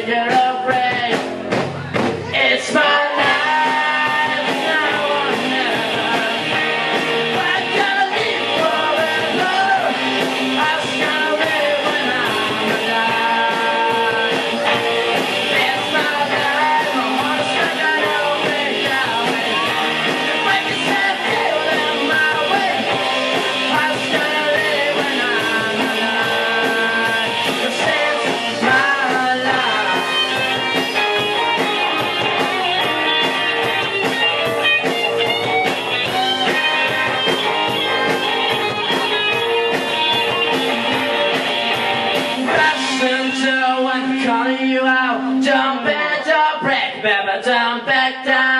calling you out. Jump and jump, break, baby, jump back down.